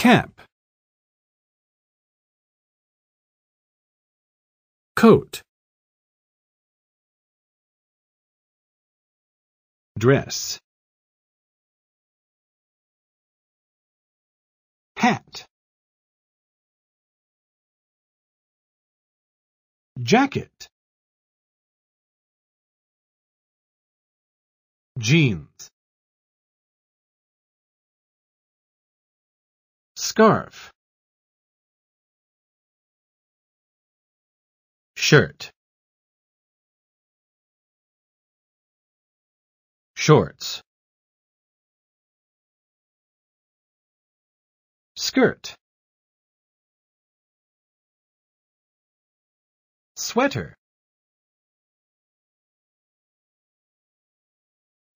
cap. Coat. Dress. Hat. Jacket. Jeans scarf. Shirt. Shorts. Skirt. Sweater.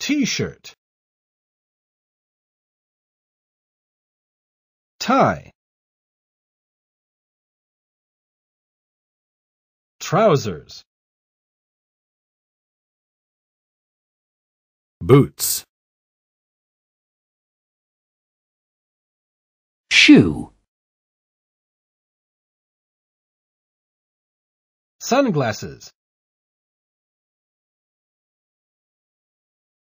T-shirt tie. Trousers. Boots. Shoe, sunglasses